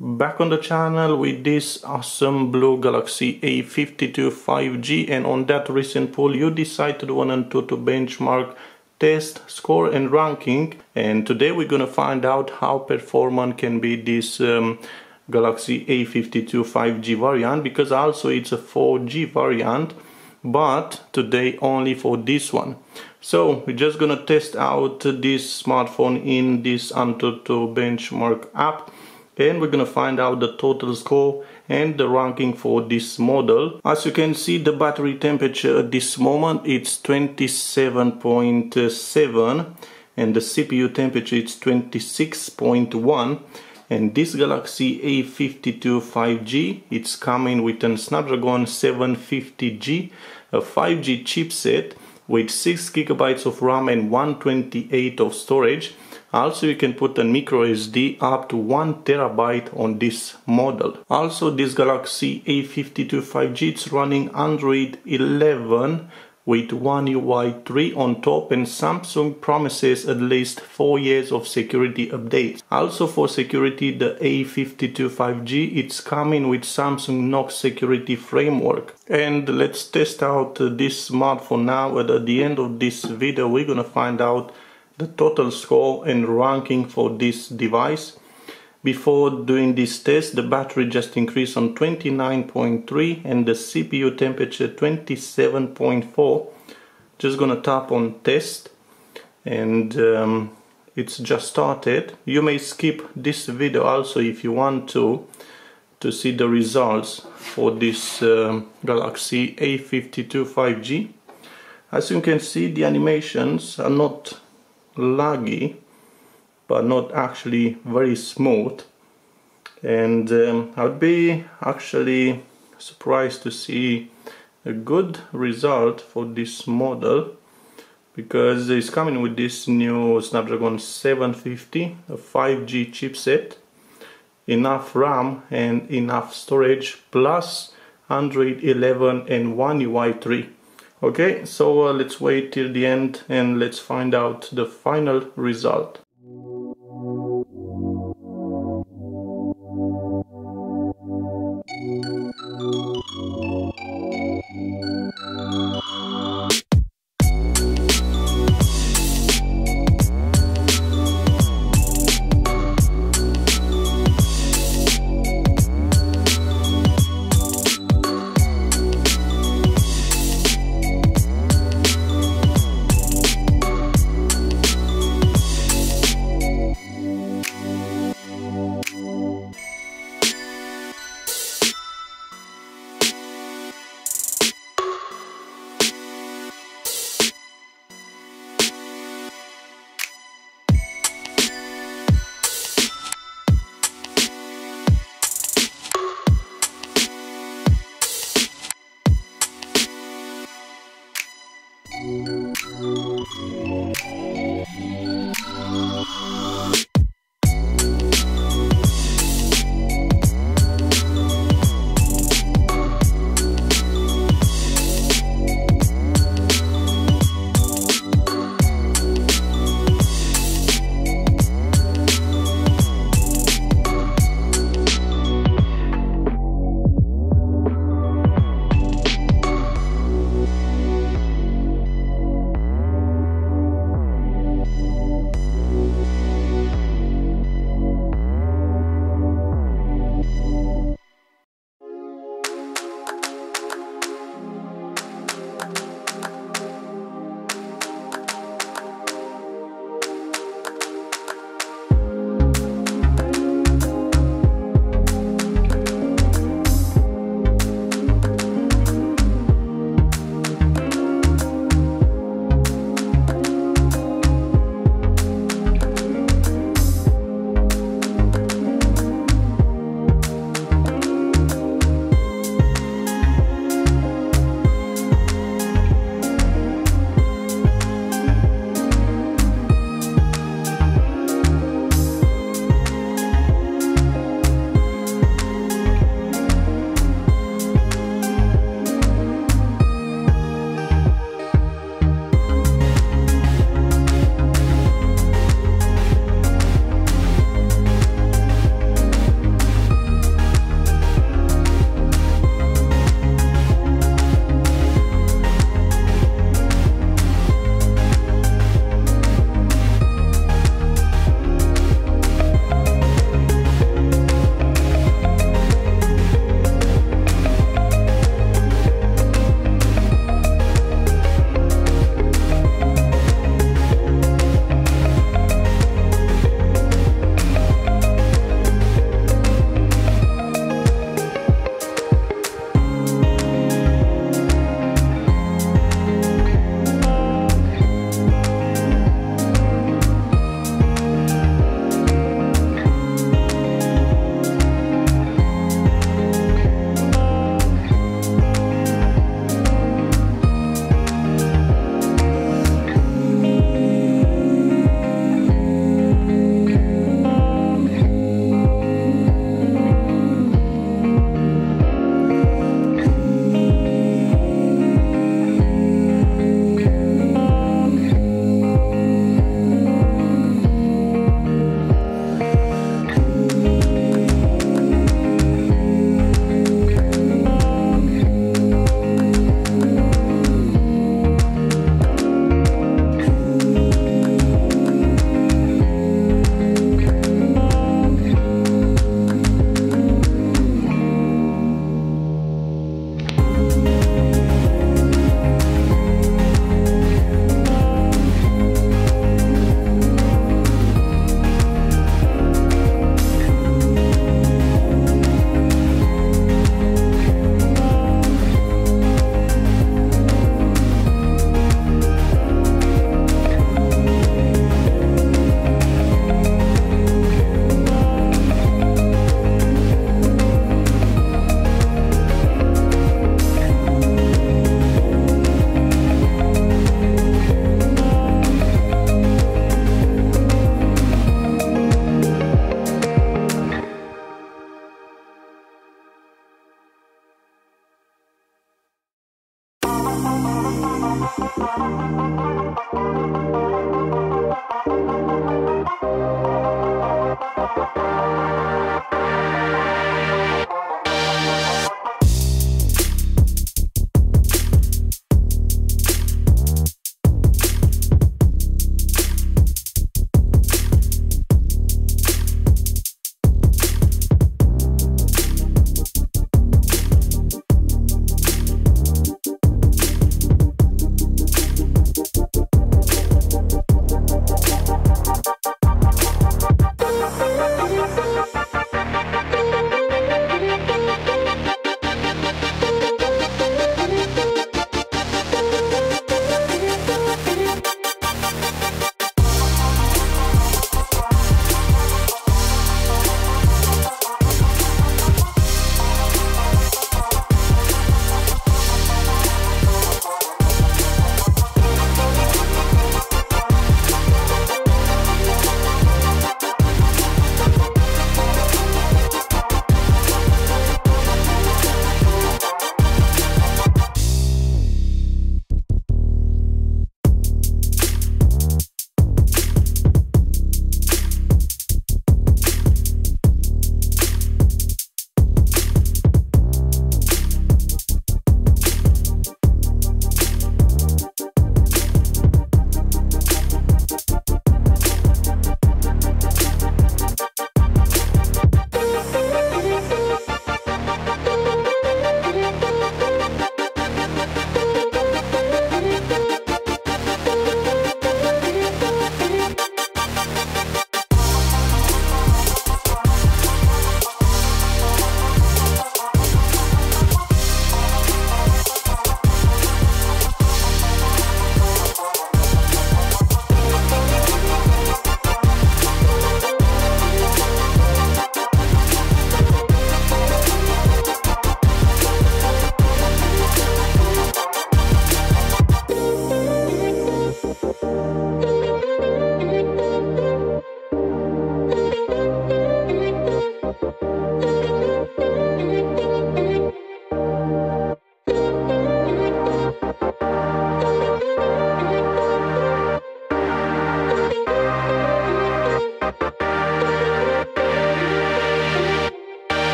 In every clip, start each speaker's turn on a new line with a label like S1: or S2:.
S1: Back on the channel with this awesome blue Galaxy A52 5G and on that recent poll you decided one and two to benchmark test, score and ranking and today we're gonna find out how performant can be this um, Galaxy A52 5G variant because also it's a 4G variant but today only for this one. So we're just gonna test out this smartphone in this Antutu benchmark app and we're gonna find out the total score and the ranking for this model. As you can see the battery temperature at this moment it's 27.7 and the CPU temperature is 26.1 and this Galaxy A52 5G it's coming with a Snapdragon 750G a 5G chipset with 6 gigabytes of RAM and 128 of storage also you can put a micro SD up to 1 terabyte on this model also this Galaxy A52 5G is running Android 11 with One UI 3 on top and Samsung promises at least 4 years of security updates. Also for security the A52 5G it's coming with Samsung Knox security framework. And let's test out this smartphone now and at the end of this video we're gonna find out the total score and ranking for this device. Before doing this test, the battery just increased on 29.3 and the CPU temperature 27.4. Just gonna tap on test and um, it's just started. You may skip this video also if you want to to see the results for this um, Galaxy A52 5G. As you can see the animations are not laggy but not actually very smooth. And um, I would be actually surprised to see a good result for this model because it's coming with this new Snapdragon 750 a 5G chipset enough RAM and enough storage plus Android 11 and One UI 3 okay so uh, let's wait till the end and let's find out the final result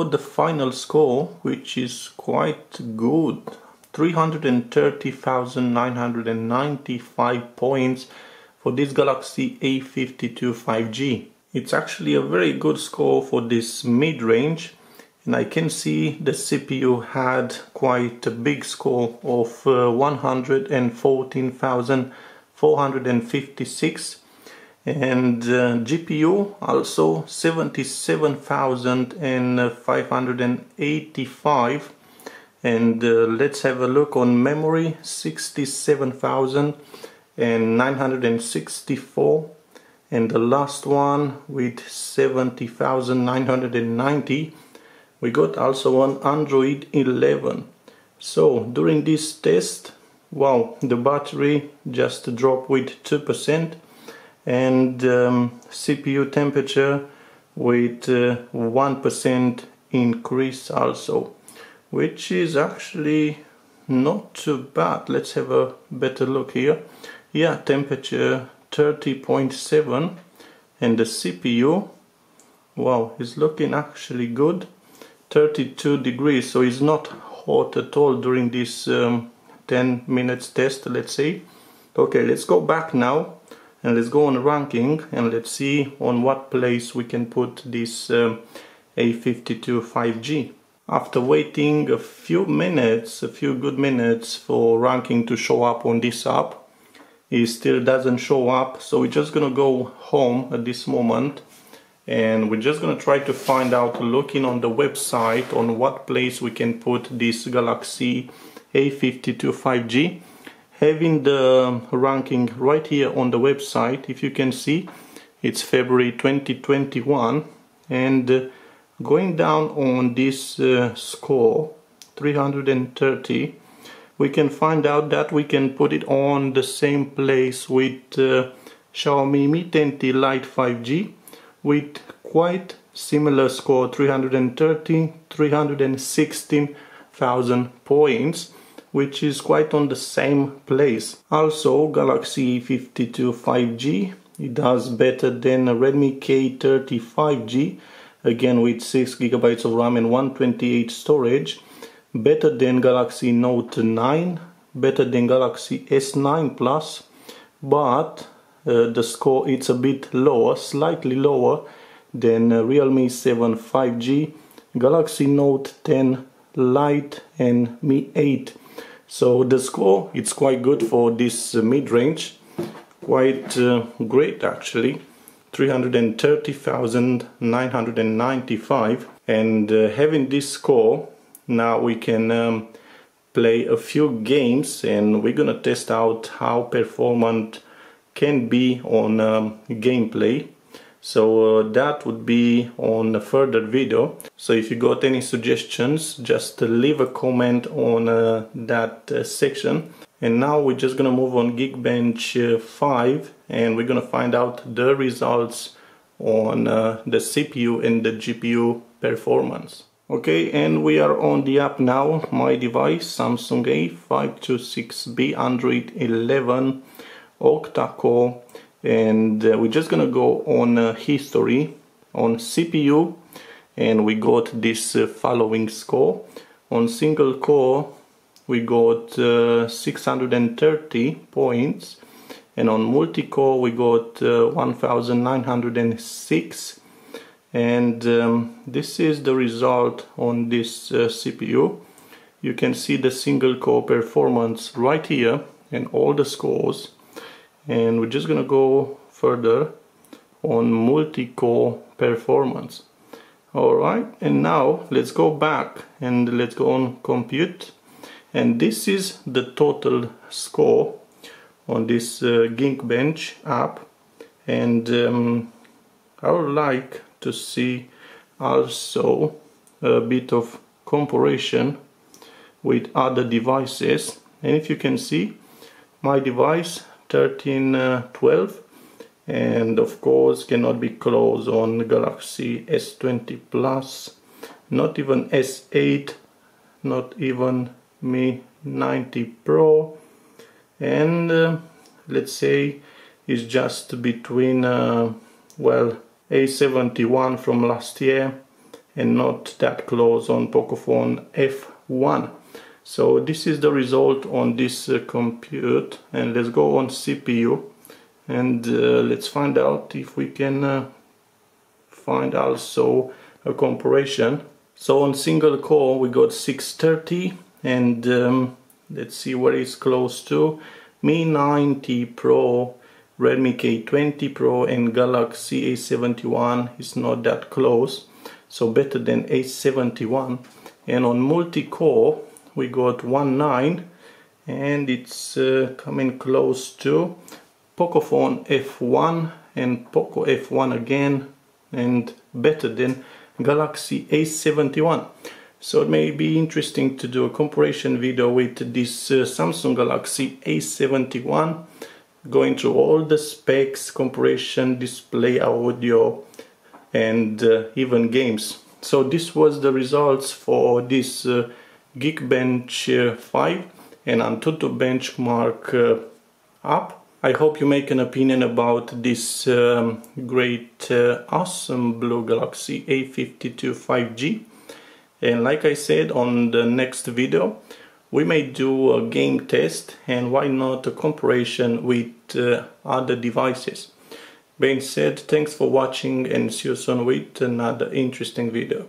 S1: the final score, which is quite good. 330,995 points for this Galaxy A52 5G. It's actually a very good score for this mid-range and I can see the CPU had quite a big score of uh, 114,456 and uh, GPU also 77,585 and uh, let's have a look on memory 67,964 and the last one with 70,990 we got also on Android 11 so during this test wow the battery just dropped with 2% and um, CPU temperature with 1% uh, increase also which is actually not too bad. Let's have a better look here. Yeah temperature 30.7 and the CPU wow is looking actually good. 32 degrees so it's not hot at all during this um, 10 minutes test let's say. Okay let's go back now and let's go on ranking and let's see on what place we can put this um, A52 5G. After waiting a few minutes, a few good minutes for ranking to show up on this app, it still doesn't show up so we're just gonna go home at this moment and we're just gonna try to find out looking on the website on what place we can put this Galaxy A52 5G having the ranking right here on the website if you can see it's February 2021 and uh, going down on this uh, score 330 we can find out that we can put it on the same place with uh, Xiaomi Mi 10T Lite 5G with quite similar score 330 316,000 points which is quite on the same place. Also Galaxy 52 5G, it does better than Redmi K30 5G, again with 6GB of RAM and 128 storage, better than Galaxy Note 9, better than Galaxy S9 Plus, but uh, the score it's a bit lower, slightly lower than uh, Realme 7 5G, Galaxy Note 10 Lite and Mi 8 so the score it's quite good for this uh, mid-range, quite uh, great actually. 330,995 and uh, having this score now we can um, play a few games and we're gonna test out how performant can be on um, gameplay so uh, that would be on a further video. So if you got any suggestions just leave a comment on uh, that uh, section. And now we're just gonna move on Geekbench uh, 5 and we're gonna find out the results on uh, the CPU and the GPU performance. Okay and we are on the app now. My device Samsung A526B Android 11 octa-core and uh, we're just gonna go on uh, history on CPU and we got this uh, following score. On single core we got uh, 630 points. And on multi-core we got uh, 1906 and um, this is the result on this uh, CPU you can see the single core performance right here and all the scores and we're just gonna go further on multi-core performance. Alright and now let's go back and let's go on compute. And this is the total score on this uh, Geekbench app. And um, I would like to see also a bit of comparison with other devices. And if you can see my device 1312 and of course cannot be closed on Galaxy S20 Plus not even S8 not even Mi 9T Pro and uh, let's say it's just between uh, well A71 from last year and not that close on Pocophone F1 so this is the result on this uh, compute and let's go on CPU and uh, let's find out if we can uh, find also a comparison. So on single core we got 630 and um, let's see what it's close to. Mi 9T Pro Redmi K20 Pro and Galaxy A71 is not that close. So better than A71 and on multi-core we got 1.9 and it's uh, coming close to Pocophone F1 and Poco F1 again and better than Galaxy A71 so it may be interesting to do a comparison video with this uh, Samsung Galaxy A71 going through all the specs, comparison, display, audio and uh, even games. So this was the results for this uh, Geekbench uh, 5 and Antutu benchmark uh, app. I hope you make an opinion about this um, great uh, awesome Blue Galaxy A52 5G and like I said on the next video we may do a game test and why not a comparison with uh, other devices. Being said, thanks for watching and see you soon with another interesting video.